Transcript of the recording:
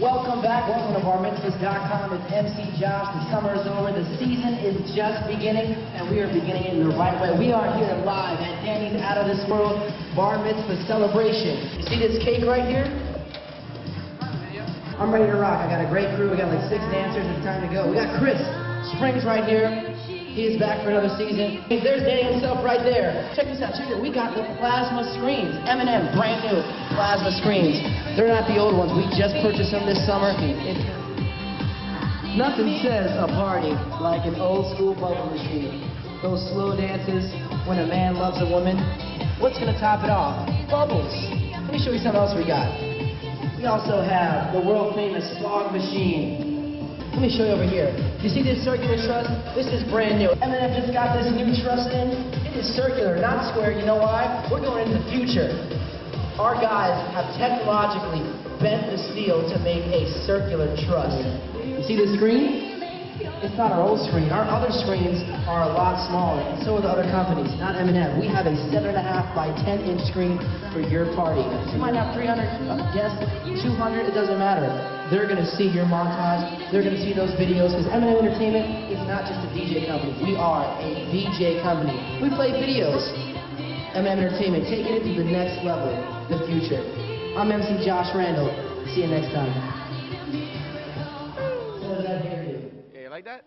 Welcome back. Welcome to barmitzvahs.com. It's MC Josh. The summer is over. The season is just beginning, and we are beginning it in the right way. We are here live at Danny's Out of This World Bar Mitzvah Celebration. You see this cake right here? I'm ready to rock. I got a great crew. We got like six dancers. It's time to go. We got Chris Springs right here. He is back for another season. There's Danny himself right there. Check this out. Check it. We got the plasma screens. M&M, brand new plasma screens. They're not the old ones. We just purchased them this summer. Nothing says a party like an old school bubble machine. Those slow dances when a man loves a woman. What's going to top it off? Bubbles. Let me show you something else we got. We also have the world famous fog machine. Let me show you over here. You see this circular truss? This is brand new. M&M just got this new truss in. It is circular, not square. You know why? We're going into the future. Our guys have technologically bent the steel to make a circular truss. You see this screen? It's not our old screen. Our other screens are a lot smaller, and so are the other companies, not M&M. We have a 7.5 by 10 inch screen for your party. You might have 300 guests, 200, it doesn't matter. They're going to see your montage. They're going to see those videos, because M&M Entertainment is not just a DJ company. We are a VJ company. We play videos. M&M Entertainment, taking it to the next level, the future. I'm MC Josh Randall. See you next time. Yeah, like that?